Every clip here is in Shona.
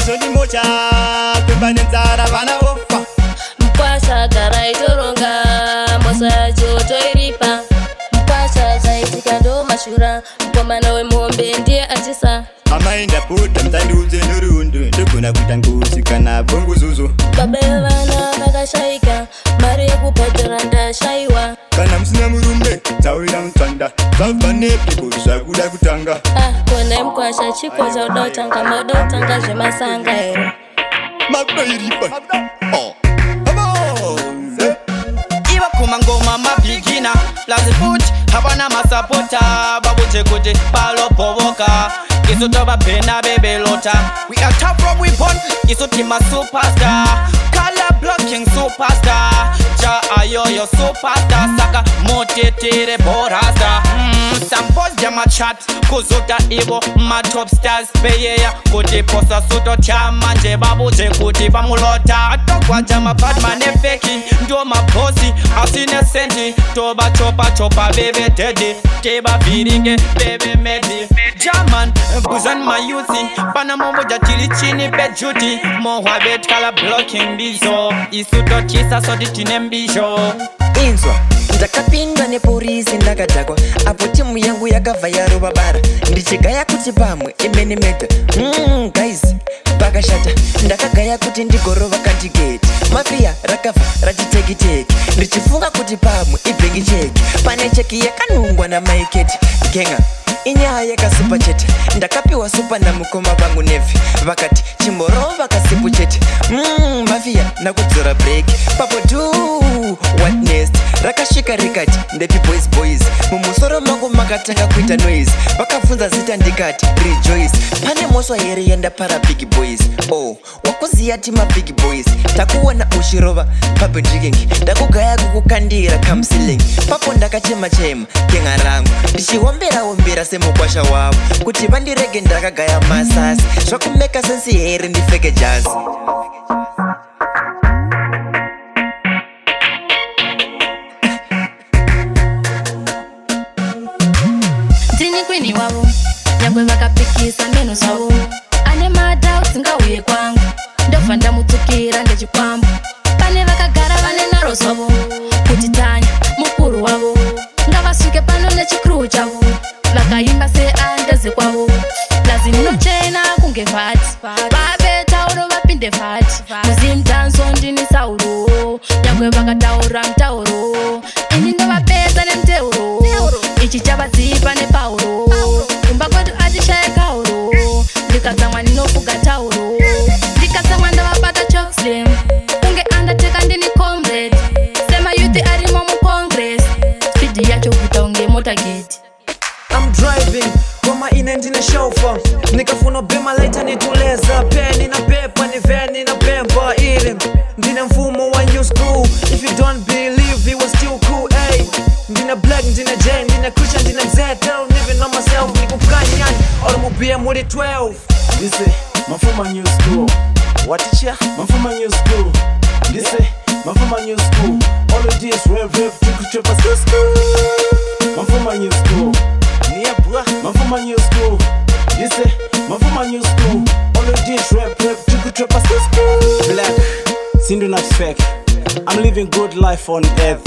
zvodimocha kwemba nenzara vana ofa mukwasha garaitoronga mosa yacho toiripa mukwasha zvaitika ndomashura mukomana wemombe ndiye achisa amaindapota mutandiudze noriundu ndogona kuita ngozi kana bonguzuzu baba yevana vakashayika mari yekubhadhara ndashayiwa kana musina murume taurira mutsvanda zvabva nepepo zvakuda kutanga ah, kune mukwasha chiko chauda kutanga mauda kutanga zvemasanga here mabairipa ivakumangoma mabigina plasfot havana masapota vavute kuti palobhovoka isu tovabhena vevelota we are tough from we pon isu tima superstar blocking superstar cha ayo yo superstar saka motetere borasta mm, sampos jamachat kuzota ivo matop stars peyeya kuti posa sutotya manje vavuze kuti vamulota atogwaja mabadman efeki ndo mabosi asine sendi tova chopa chopa veve dedi tevavhiringe veve medie German, Buzan Mayuzi, Panama Moja Chilichini, Bejuti, Mohabet Kala Blocking Bizo, Isu Dotisa Soditinem Bijo. Inzo, ndakapindwa nepurisi ndakatakwa apo timu yangu yakabva yarova bara ndichigaya mm, kuti pamwe emene mega mm, guys pakashata ndakagaya kuti ndigorova kandigeti mafiya rakabva ratitekiteki ndichifunga kuti pamwe ibhengi cheki pane cheki yakanungwa namaiketi genga inyaya yakasupa chete ndakapiwa supa namukoma vangu nevhi vakati chimborova kasipu chete mm, mafiya nakudzora breki papo tuu ndakasvika rikati ndepi boys boys mumusoro mangu makatanga kuita noise vakabvunza zita ndikati rejoice pane moswa here yandapara big boys o oh, wakuziya tima big boys takuona uchirova pabendriking ndakugaya kukukandira kamsiling papo ndakachema chema kenga rangu ndichihomberahombera semukwasha wavo kuti vandirege ndakagaya masasi zvakumeka sensi here ndifeke jazi oh. ndinozvawo ane mata usingauye kwangu ndobva ndamutsukira ndechikwambu pane vakagara vane naro zvavo kuti tanya mukuru wavo ngavasvike pano nechikuruu chavo vakaimba seandeze kwavo lazi ndinochena kunge vati vabetauro vapinde vati muzi mutanzo ndini sauro nyange vakataura mutauro ini ndovapedza nemuteuro ichi chavadzipa nepa target I'm driving goma na shofa nikafuna bema laita nituleza peni na pepa ni veni na pemba ili ndina mfumo wa new school if you don't believe it was still cool hey. ndina black ndina j ndina christian ndina zeta even know myself nikukanyani olimubia muli 12 Listen, mafuma new school waticha mafuma new school Listen, mafuma new school all of this rap rap tukuchopa school Man from my new school. Yeah, bruh. Man from my new school. You say, man from my new school. All of this rap, rap, chuku trap, I school. Black, sindo not fake. I'm living good life on earth.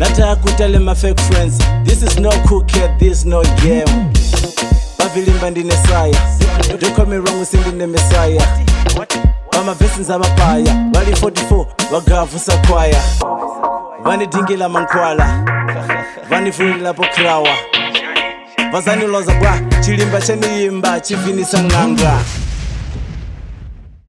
Nataka kutale my fake friends. This is no cookie, this is no game. Babylon Bavilimba ndinesaya. Don't call me wrong, usindine messiah. vamavhesi nzavapaya vari 44 vagavusa kwaya vanidingila mankwala vanifuni lapo krawa vazaniloza kwa chilimba chaniyimba chivinisa ng'anga